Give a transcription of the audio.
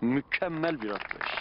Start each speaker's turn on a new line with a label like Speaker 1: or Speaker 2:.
Speaker 1: Mükemmel bir atlayış.